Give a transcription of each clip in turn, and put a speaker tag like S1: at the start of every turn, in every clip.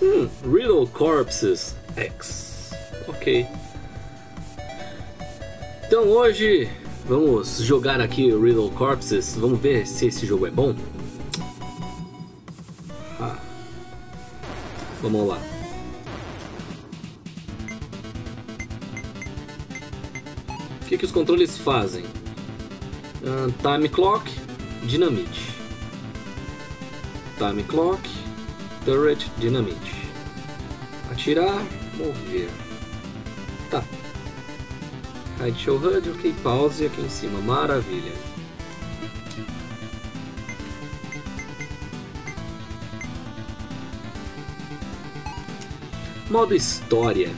S1: Hum, Riddle Corpses X. Ok. Então hoje vamos jogar aqui Riddle Corpses. Vamos ver se esse jogo é bom. Ah. Vamos lá. O que, que os controles fazem? Uh, time Clock, Dinamite. Time Clock, Turret, Dinamite. Atirar, mover. Tá. Hide Show HUD, ok, pause aqui em cima, maravilha. Modo História.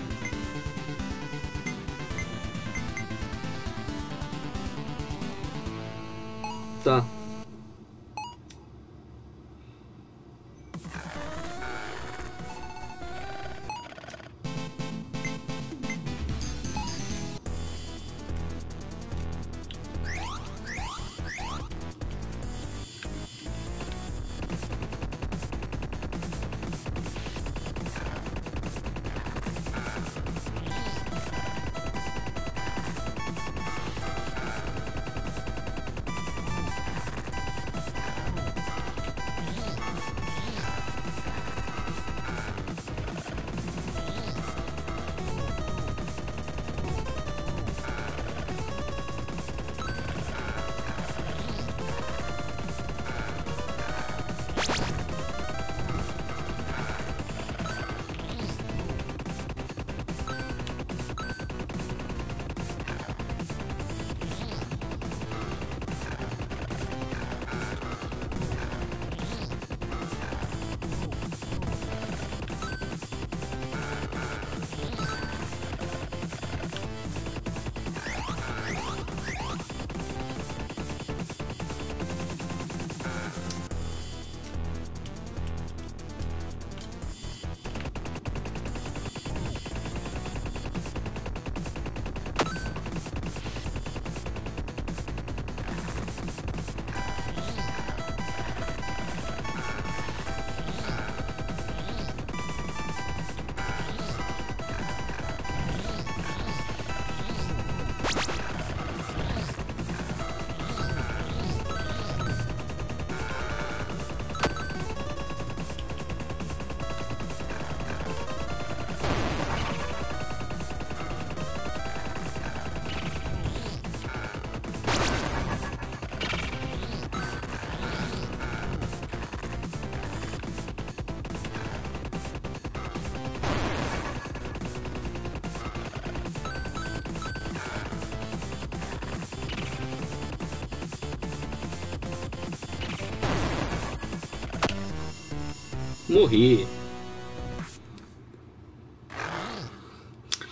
S1: Morri.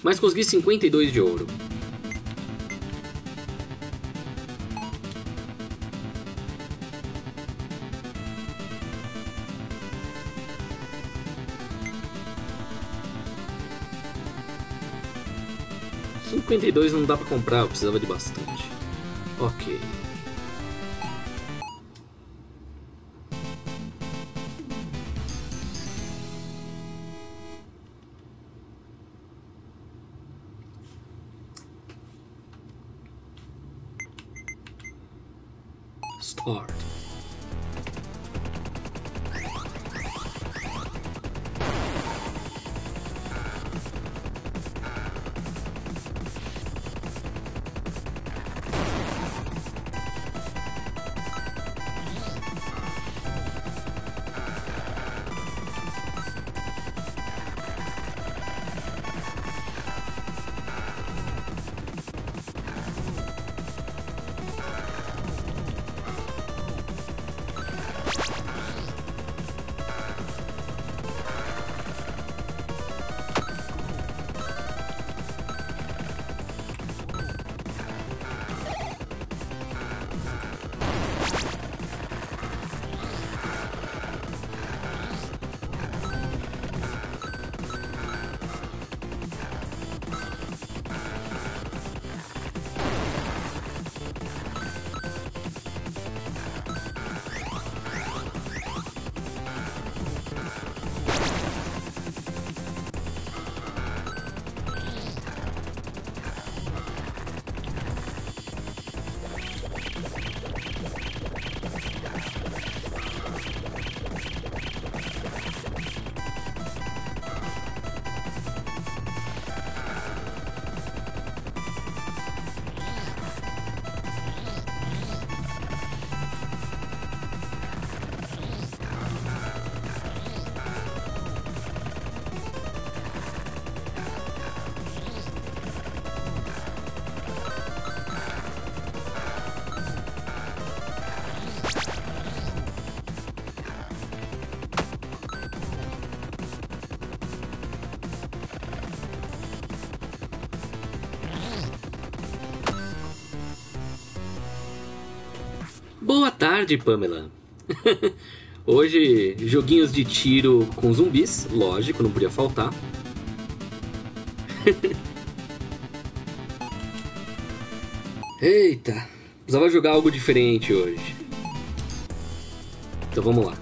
S1: Mas consegui 52 de ouro. Cinquenta e dois não dá pra comprar, eu precisava de bastante. Ok. Tarde, Pamela. Hoje, joguinhos de tiro com zumbis, lógico, não podia faltar. Eita, precisava jogar algo diferente hoje. Então vamos lá.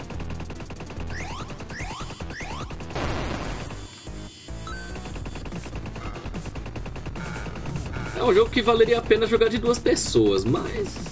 S1: É um jogo que valeria a pena jogar de duas pessoas, mas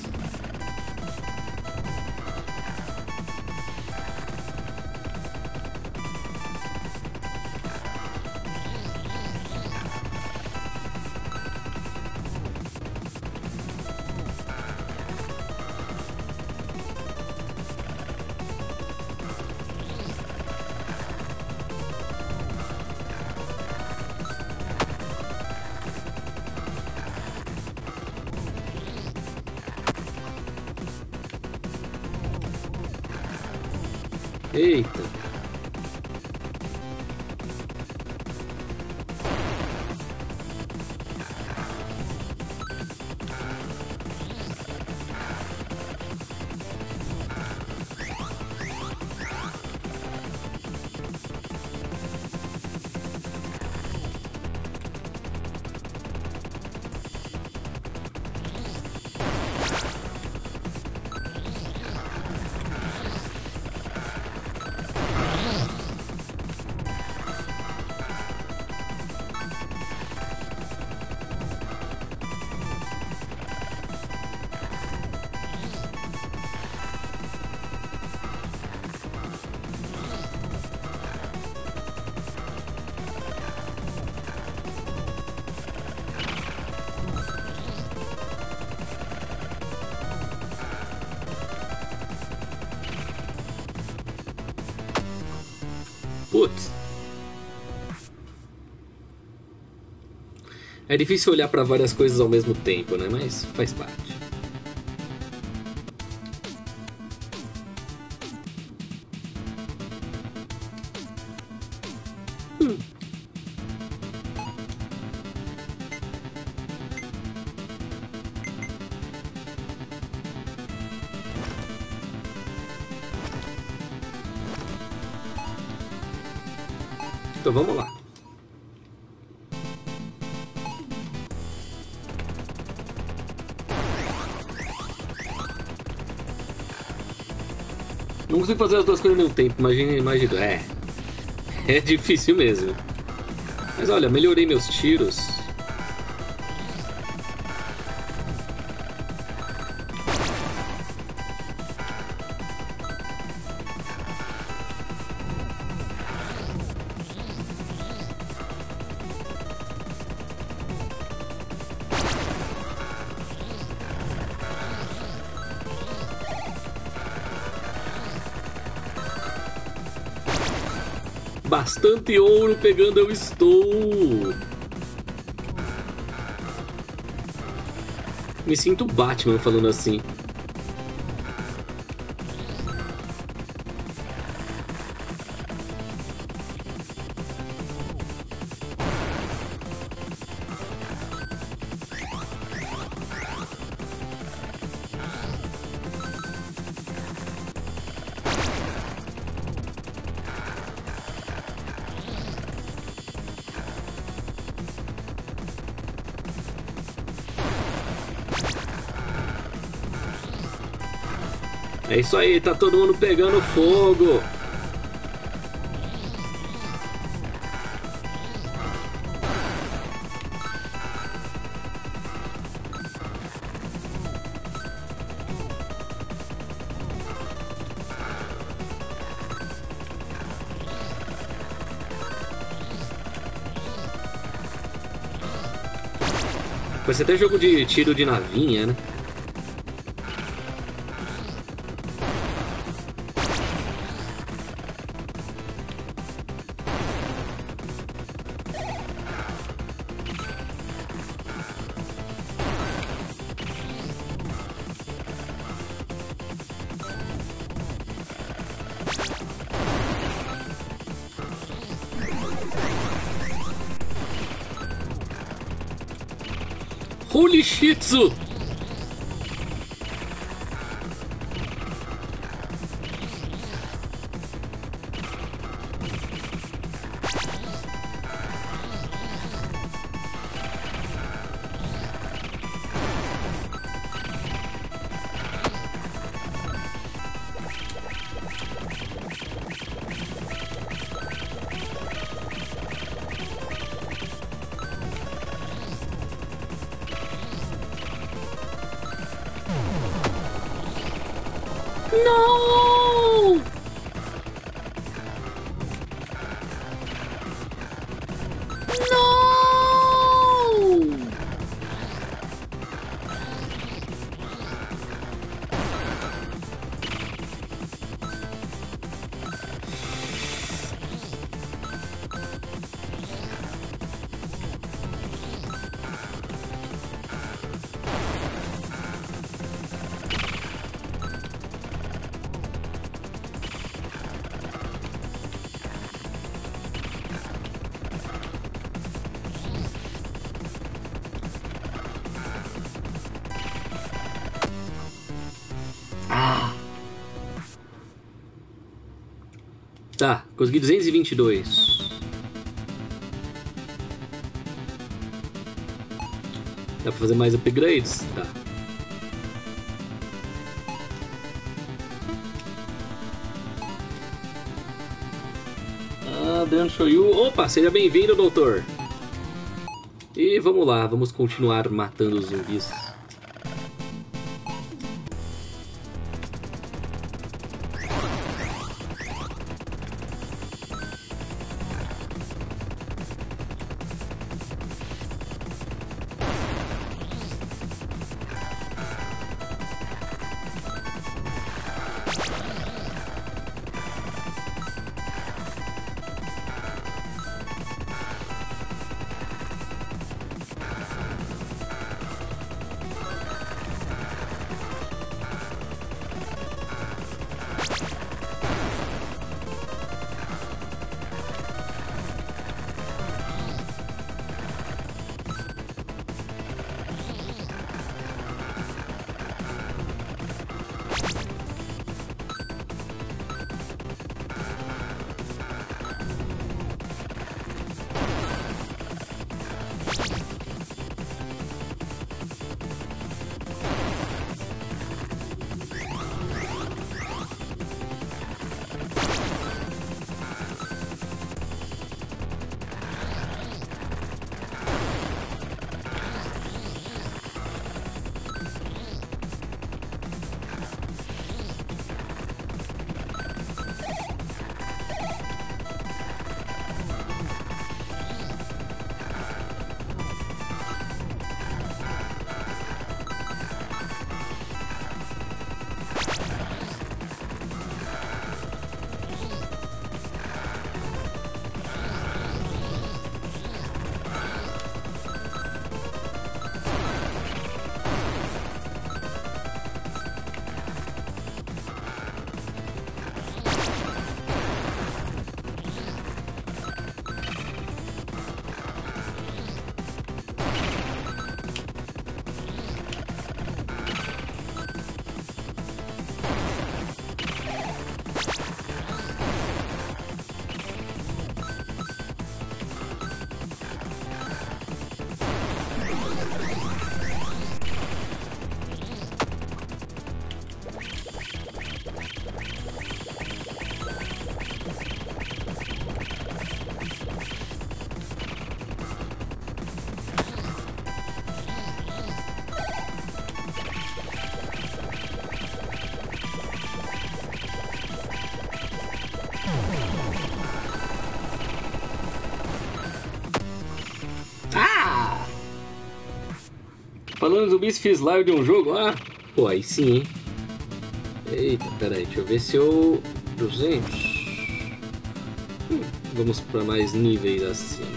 S1: É difícil olhar para várias coisas ao mesmo tempo, né? Mas faz parte. Hum. Então vamos lá. Consigo fazer as duas coisas ao mesmo tempo, imagina, imagina. É. É difícil mesmo. Mas olha, melhorei meus tiros. Pegando eu estou. Me sinto Batman falando assim. É isso aí, tá todo mundo pegando fogo. Vai ser até jogo de tiro de navinha, né? そ。Tá, consegui 222. Dá pra fazer mais upgrades? Tá. Ah, Dan Shoyu. Opa, seja bem-vindo, doutor. E vamos lá, vamos continuar matando os zumbis. Falando em zumbis, fiz live de um jogo lá. Pô, aí sim, hein? Eita, peraí, deixa eu ver se eu. 200. Hum, vamos para mais níveis acima.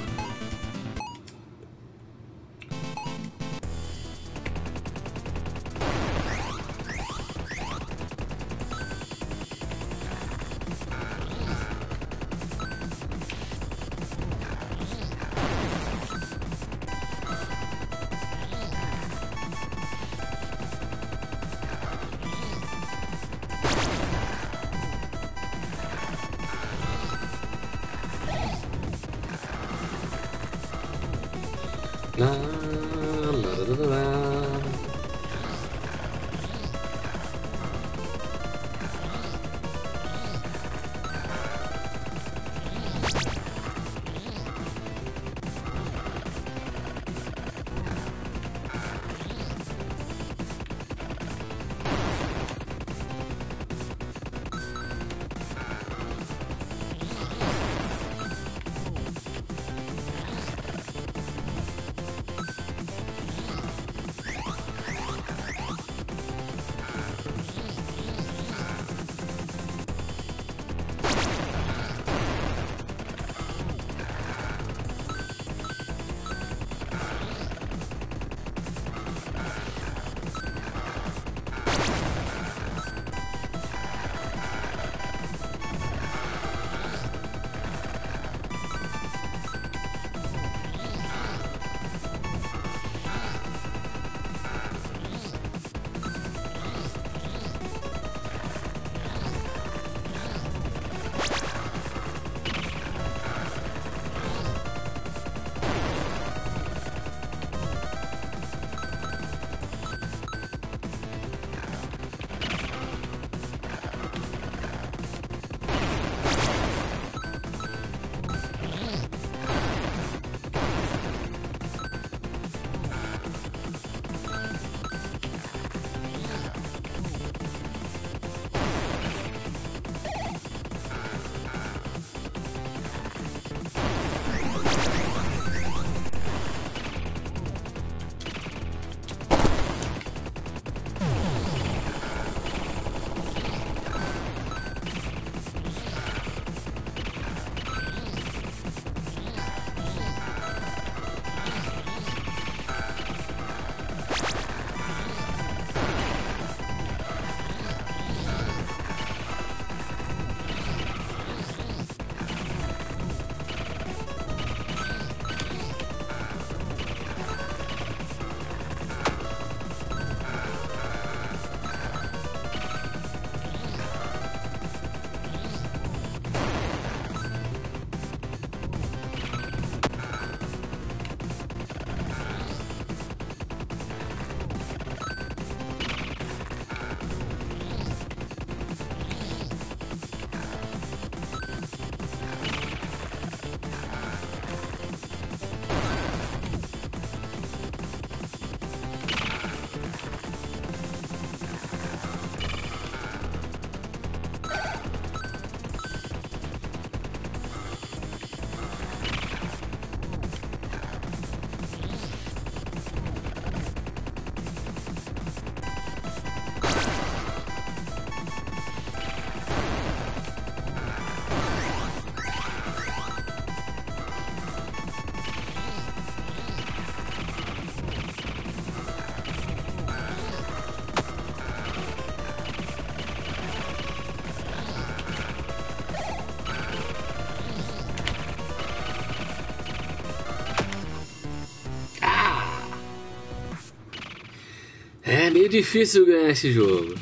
S1: Meio difícil ganhar esse jogo.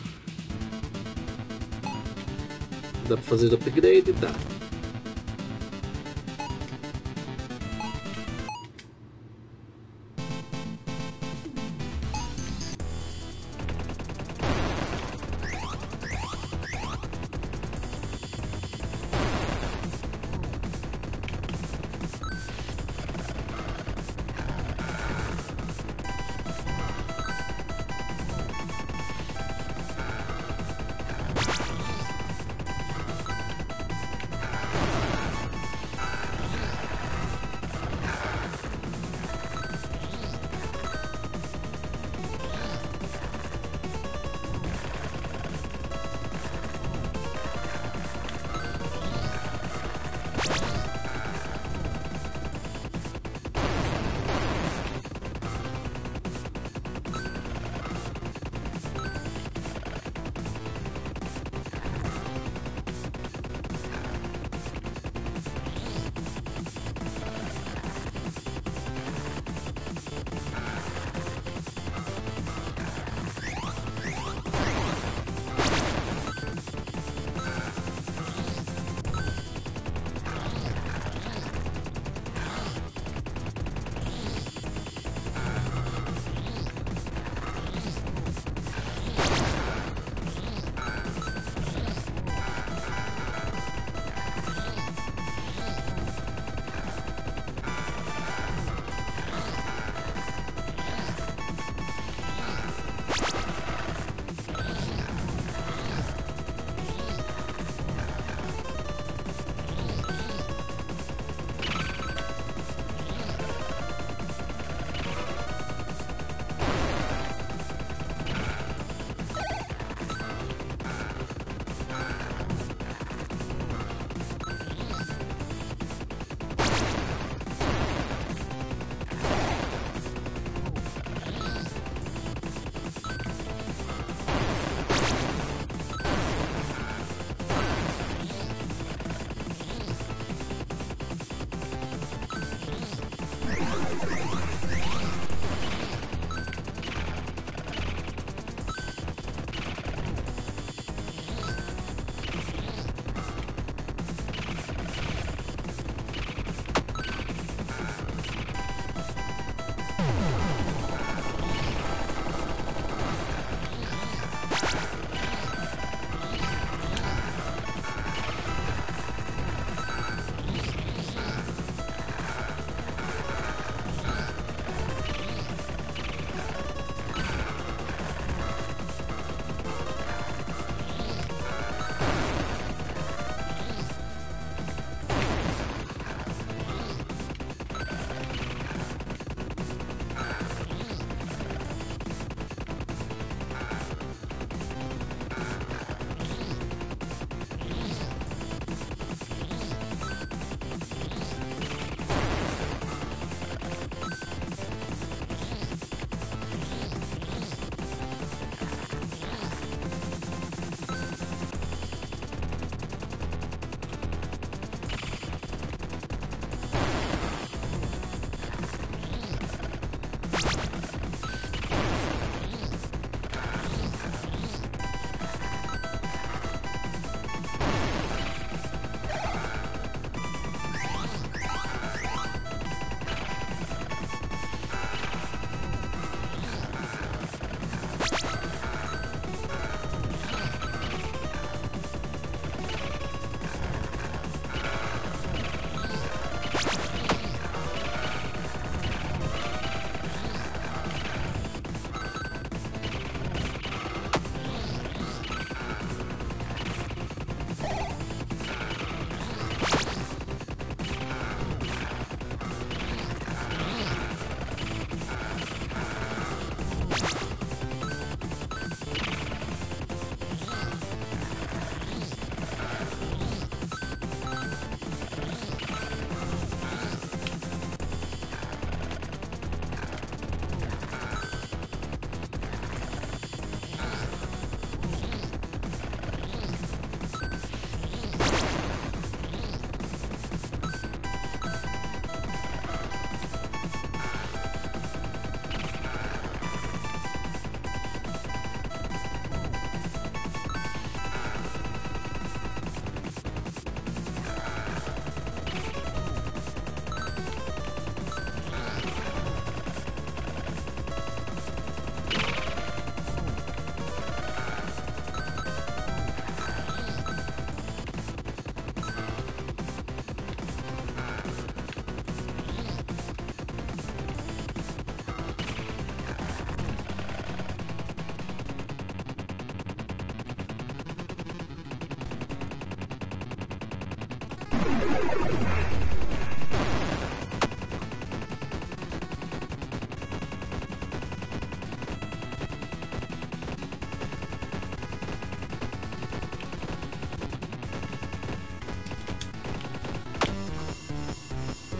S1: Dá pra fazer o upgrade? Tá.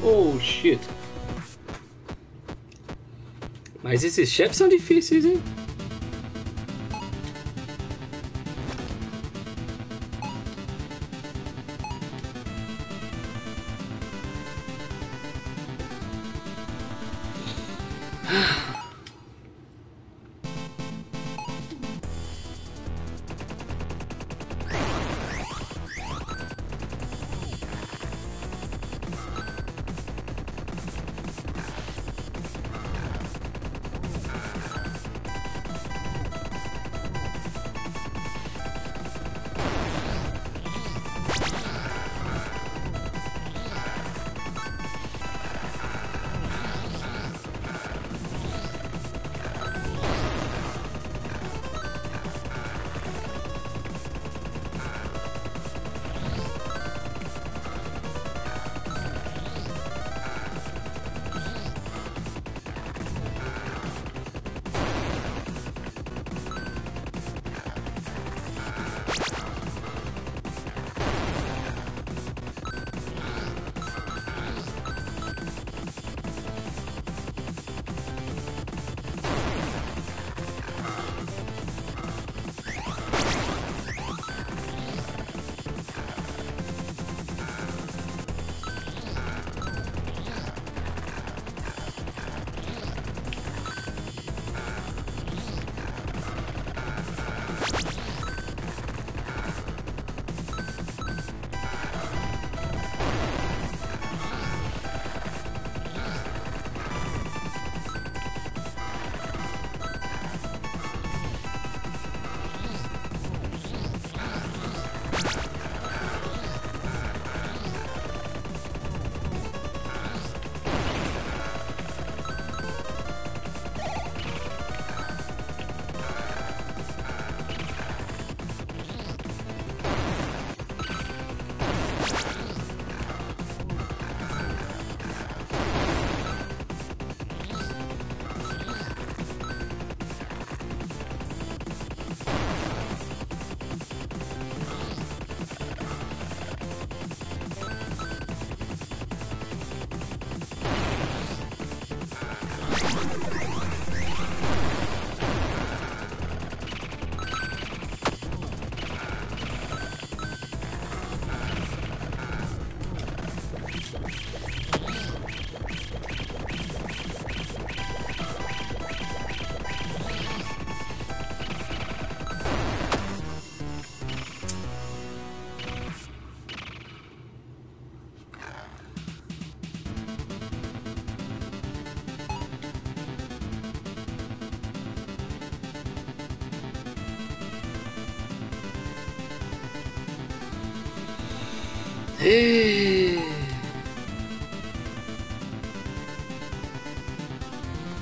S1: Oh, shit. Mas esses chefes são difíceis, hein?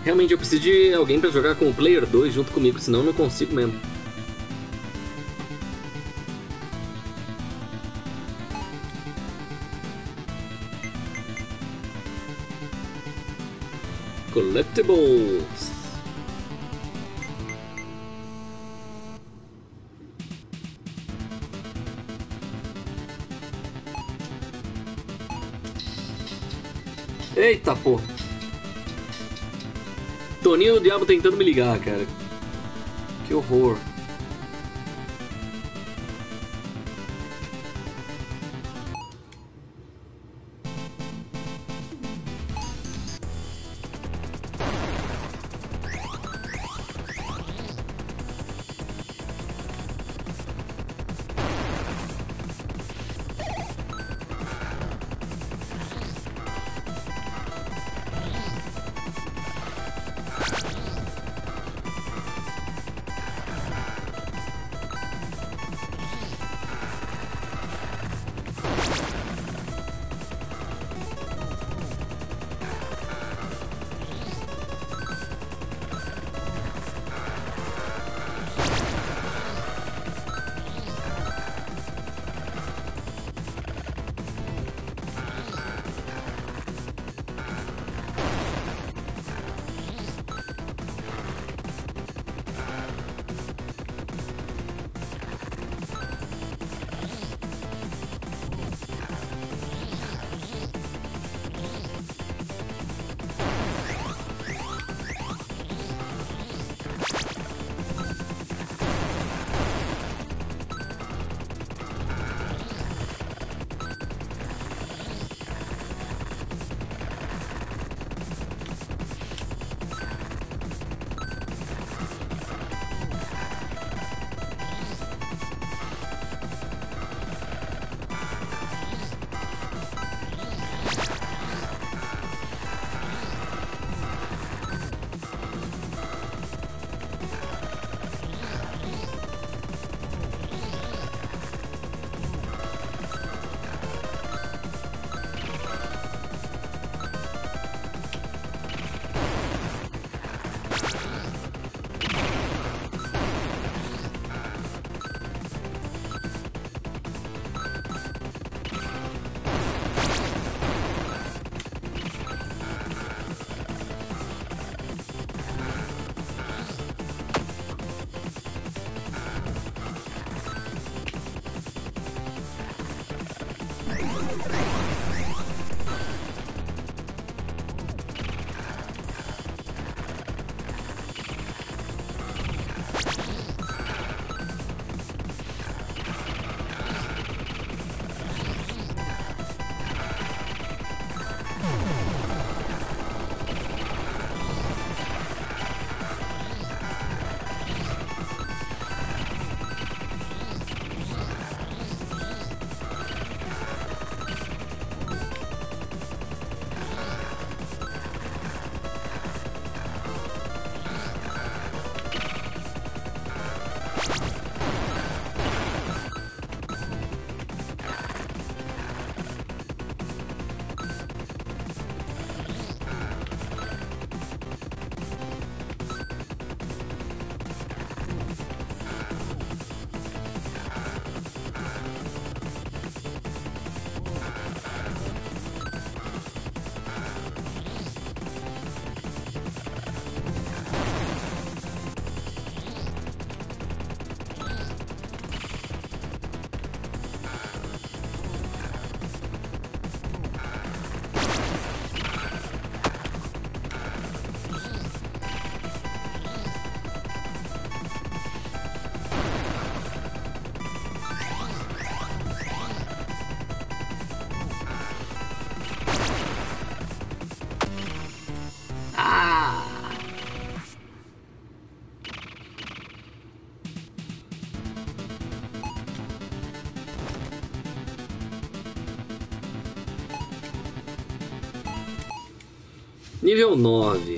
S1: Realmente eu preciso de alguém para jogar com o Player 2 junto comigo, senão eu não consigo mesmo. Collectibles. Eita porra. Toninho do Diabo tentando me ligar, cara. Que horror. 2秒の味。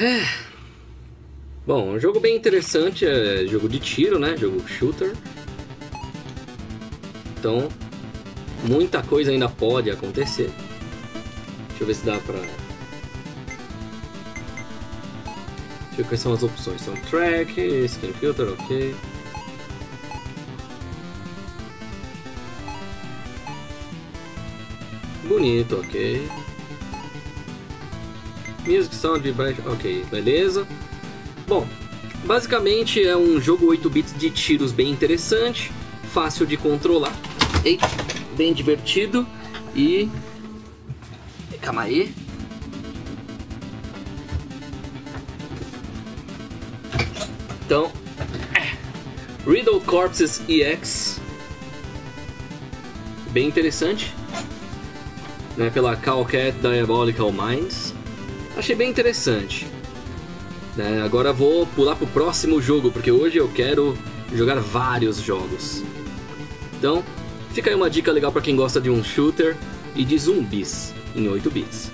S1: É. Bom, um jogo bem interessante, é jogo de tiro, né? Jogo shooter. Então, muita coisa ainda pode acontecer. Deixa eu ver se dá pra. Deixa eu ver quais são as opções. São track, skin filter, ok. Bonito, ok. Music Sound Vibration, ok, beleza. Bom, basicamente é um jogo 8 bits de tiros bem interessante, fácil de controlar, Eita, bem divertido e. Calma aí. Então. Riddle Corpses EX, bem interessante, né, pela Calcat Diabolical Minds. Achei bem interessante. Né? Agora vou pular pro próximo jogo, porque hoje eu quero jogar vários jogos. Então, fica aí uma dica legal para quem gosta de um shooter e de zumbis em 8 bits.